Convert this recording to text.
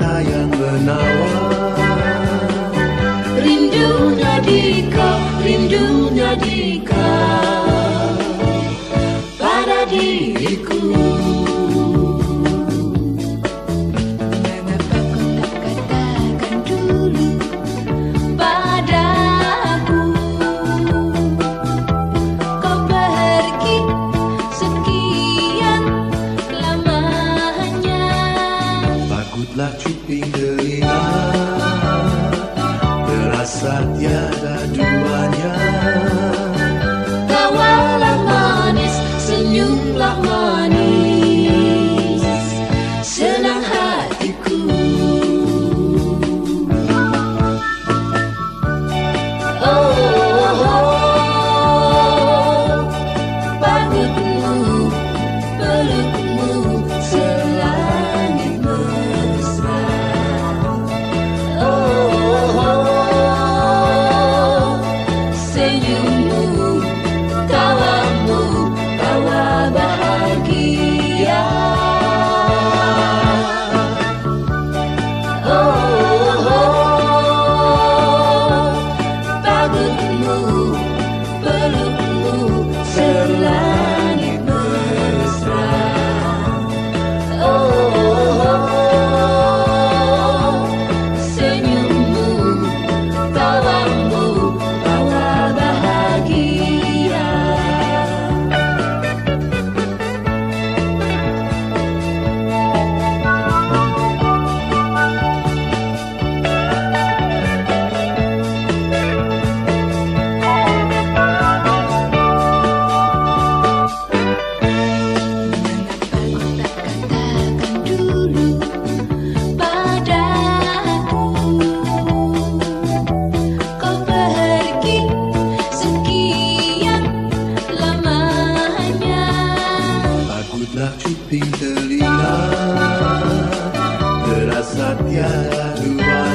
大雁儿呐。Lah cuping telinga Terasa tiada duanya. Tawalah manis Senyumlah manis. Senang hatiku. Oh. Terasa tiada dua